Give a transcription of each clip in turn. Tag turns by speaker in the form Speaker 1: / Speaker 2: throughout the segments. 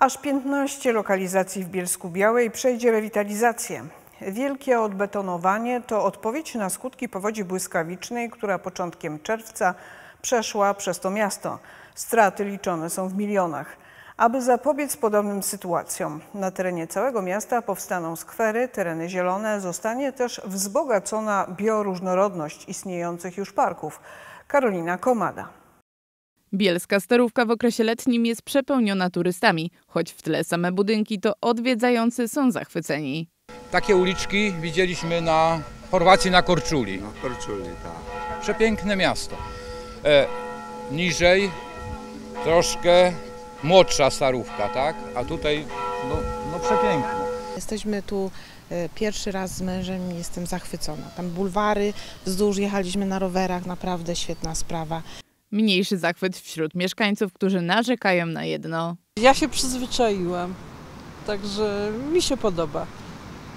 Speaker 1: Aż 15 lokalizacji w Bielsku Białej przejdzie rewitalizację. Wielkie odbetonowanie to odpowiedź na skutki powodzi błyskawicznej, która początkiem czerwca przeszła przez to miasto. Straty liczone są w milionach. Aby zapobiec podobnym sytuacjom, na terenie całego miasta powstaną skwery, tereny zielone, zostanie też wzbogacona bioróżnorodność istniejących już parków. Karolina Komada.
Speaker 2: Bielska Starówka w okresie letnim jest przepełniona turystami, choć w tle same budynki to odwiedzający są zachwyceni.
Speaker 3: Takie uliczki widzieliśmy na Chorwacji na Korczuli.
Speaker 4: Na Korczuli, tak.
Speaker 3: Przepiękne miasto. E, niżej troszkę młodsza Starówka, tak? A tutaj no, no przepiękne.
Speaker 5: Jesteśmy tu e, pierwszy raz z mężem i jestem zachwycona. Tam bulwary, wzdłuż jechaliśmy na rowerach, naprawdę świetna sprawa.
Speaker 2: Mniejszy zachwyt wśród mieszkańców, którzy narzekają na jedno.
Speaker 6: Ja się przyzwyczaiłam, także mi się podoba.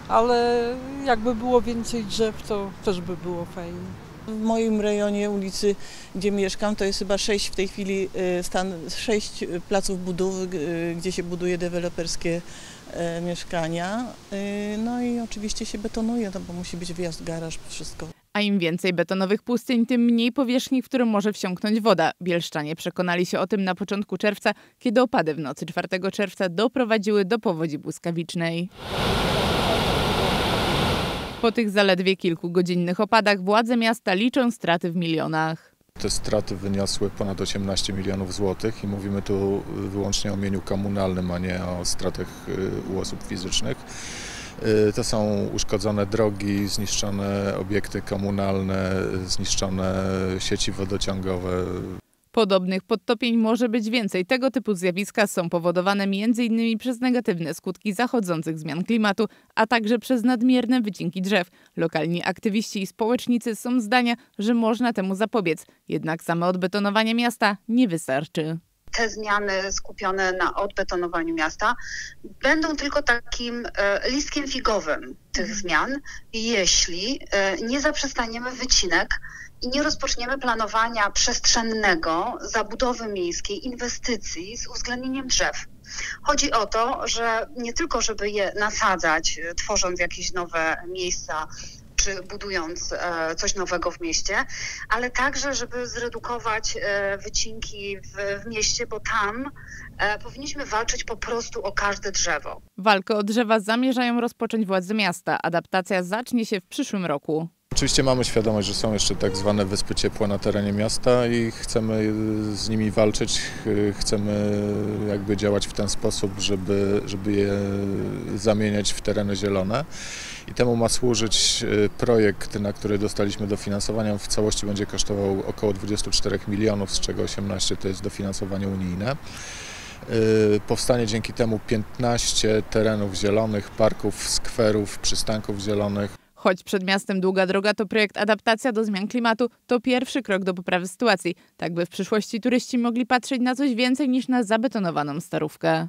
Speaker 6: Ale jakby było więcej drzew, to też by było fajnie.
Speaker 7: W moim rejonie ulicy, gdzie mieszkam, to jest chyba sześć w tej chwili y, stan, sześć placów budów, y, gdzie się buduje deweloperskie y, mieszkania. No i oczywiście się betonuje, no bo musi być wjazd, garaż, wszystko.
Speaker 2: A im więcej betonowych pustyń, tym mniej powierzchni, w którą może wsiąknąć woda. Bielszczanie przekonali się o tym na początku czerwca, kiedy opady w nocy 4 czerwca doprowadziły do powodzi błyskawicznej. Po tych zaledwie kilkugodzinnych opadach władze miasta liczą straty w milionach.
Speaker 8: Te straty wyniosły ponad 18 milionów złotych i mówimy tu wyłącznie o mieniu komunalnym, a nie o stratach y, u osób fizycznych. Y, to są uszkodzone drogi, zniszczone obiekty komunalne, zniszczone sieci wodociągowe.
Speaker 2: Podobnych podtopień może być więcej. Tego typu zjawiska są powodowane m.in. przez negatywne skutki zachodzących zmian klimatu, a także przez nadmierne wycinki drzew. Lokalni aktywiści i społecznicy są zdania, że można temu zapobiec. Jednak same odbetonowanie miasta nie wystarczy
Speaker 9: te zmiany skupione na odbetonowaniu miasta będą tylko takim e, listkiem figowym tych mhm. zmian, jeśli e, nie zaprzestaniemy wycinek i nie rozpoczniemy planowania przestrzennego, zabudowy miejskiej, inwestycji z uwzględnieniem drzew. Chodzi o to, że nie tylko, żeby je nasadzać, tworząc jakieś nowe miejsca czy budując e, coś nowego w mieście, ale także, żeby zredukować e, wycinki w, w mieście, bo tam e, powinniśmy walczyć po prostu o każde drzewo.
Speaker 2: Walkę o drzewa zamierzają rozpocząć władze miasta. Adaptacja zacznie się w przyszłym roku.
Speaker 8: Oczywiście mamy świadomość, że są jeszcze tak zwane wyspy ciepła na terenie miasta i chcemy z nimi walczyć, chcemy jakby działać w ten sposób, żeby, żeby je zamieniać w tereny zielone. I temu ma służyć y, projekt, na który dostaliśmy dofinansowania. W całości będzie kosztował około 24 milionów, z czego 18 to jest dofinansowanie unijne. Y, powstanie dzięki temu 15 terenów zielonych, parków, skwerów, przystanków zielonych.
Speaker 2: Choć przed miastem długa droga to projekt Adaptacja do zmian klimatu, to pierwszy krok do poprawy sytuacji, tak by w przyszłości turyści mogli patrzeć na coś więcej niż na zabetonowaną starówkę.